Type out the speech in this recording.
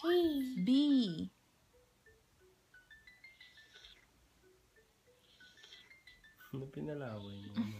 B. Ano pinalaway mo.